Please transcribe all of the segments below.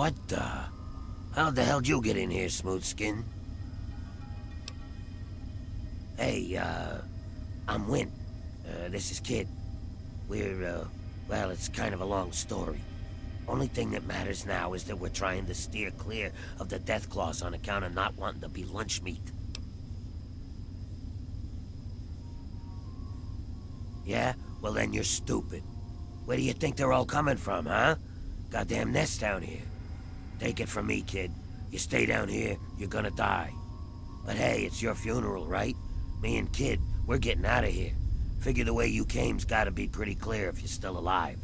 What the? How the hell did you get in here, Smoothskin? Hey, uh, I'm Wint. Uh, this is Kid. We're, uh, well, it's kind of a long story. Only thing that matters now is that we're trying to steer clear of the death Deathclaws on account of not wanting to be lunch meat. Yeah? Well then you're stupid. Where do you think they're all coming from, huh? Goddamn nest down here. Take it from me, kid. You stay down here, you're gonna die. But hey, it's your funeral, right? Me and Kid, we're getting out of here. Figure the way you came's gotta be pretty clear if you're still alive.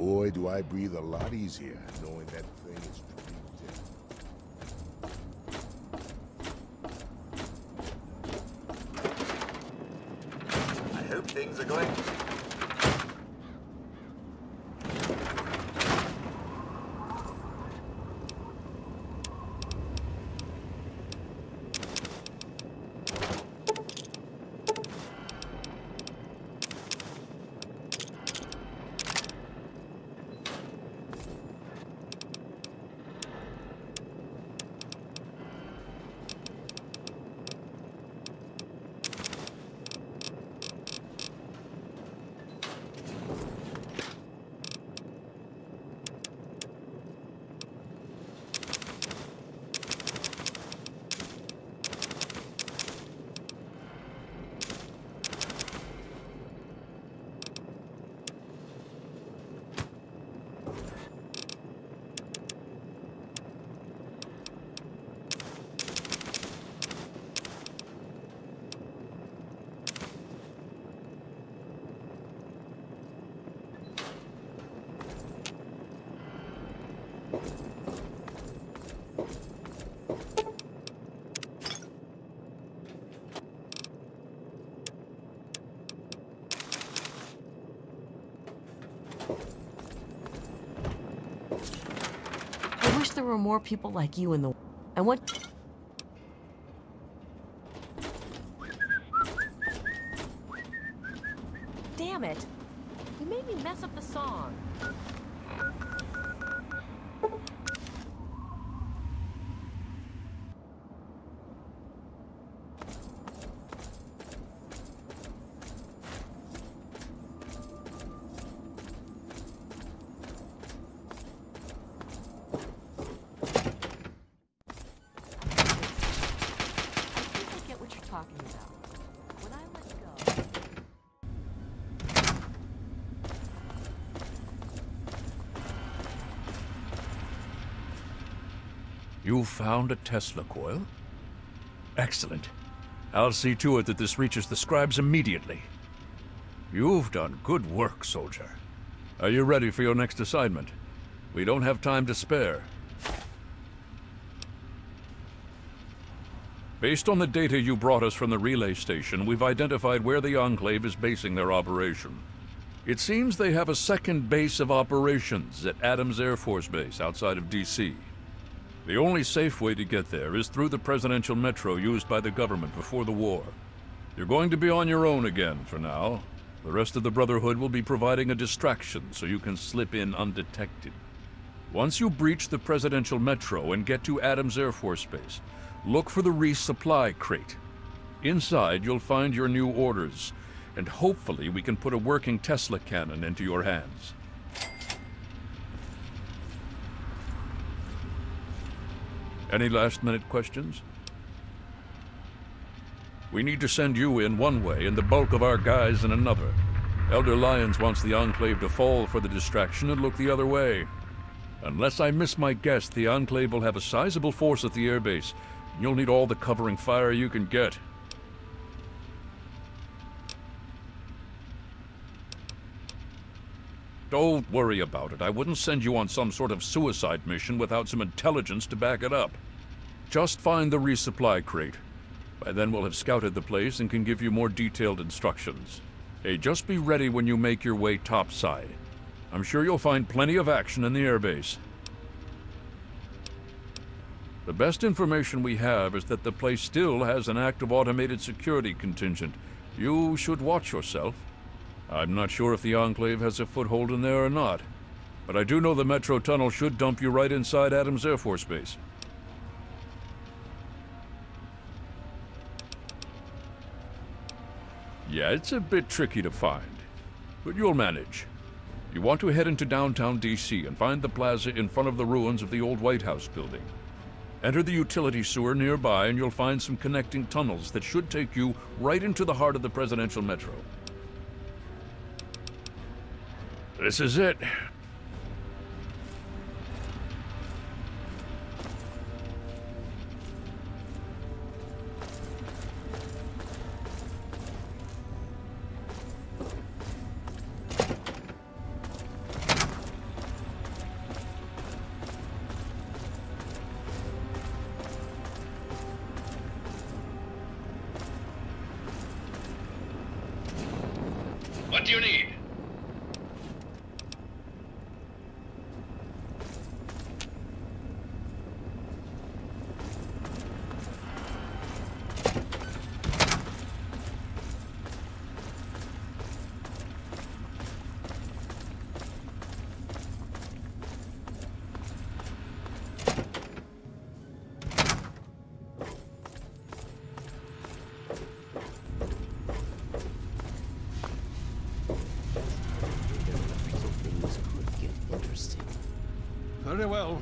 Boy, do I breathe a lot easier knowing that thing is truly dead. I hope things are going. I wish there were more people like you in the. You found a Tesla coil? Excellent. I'll see to it that this reaches the scribes immediately. You've done good work, soldier. Are you ready for your next assignment? We don't have time to spare. Based on the data you brought us from the relay station, we've identified where the Enclave is basing their operation. It seems they have a second base of operations at Adams Air Force Base outside of D.C. The only safe way to get there is through the presidential metro used by the government before the war. You're going to be on your own again for now. The rest of the Brotherhood will be providing a distraction so you can slip in undetected. Once you breach the presidential metro and get to Adams Air Force Base, look for the resupply crate. Inside, you'll find your new orders, and hopefully we can put a working Tesla cannon into your hands. Any last minute questions? We need to send you in one way and the bulk of our guys in another. Elder Lyons wants the Enclave to fall for the distraction and look the other way. Unless I miss my guess, the Enclave will have a sizable force at the airbase. You'll need all the covering fire you can get. Don't worry about it. I wouldn't send you on some sort of suicide mission without some intelligence to back it up. Just find the resupply crate. By then we'll have scouted the place and can give you more detailed instructions. Hey, just be ready when you make your way topside. I'm sure you'll find plenty of action in the airbase. The best information we have is that the place still has an active automated security contingent. You should watch yourself. I'm not sure if the Enclave has a foothold in there or not, but I do know the metro tunnel should dump you right inside Adams Air Force Base. Yeah, it's a bit tricky to find, but you'll manage. You want to head into downtown DC and find the plaza in front of the ruins of the old White House building. Enter the utility sewer nearby and you'll find some connecting tunnels that should take you right into the heart of the presidential metro. This is it. Very well.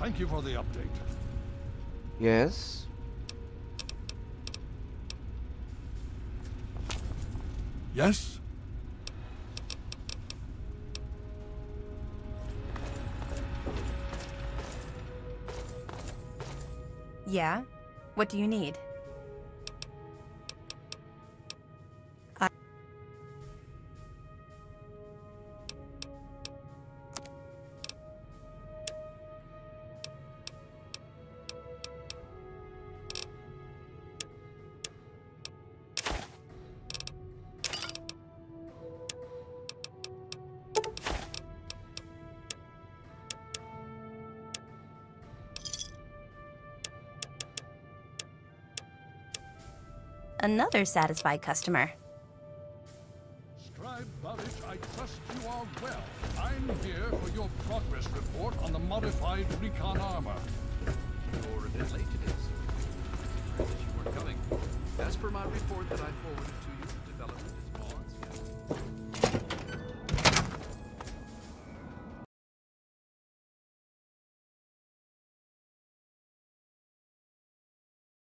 Thank you for the update. Yes. Yes? Yeah? What do you need? Another satisfied customer. Scribe Balich, I trust you are well. I'm here for your progress report on the modified recon armor. You're a bit late to this. You weren't coming. As per my report that I forwarded to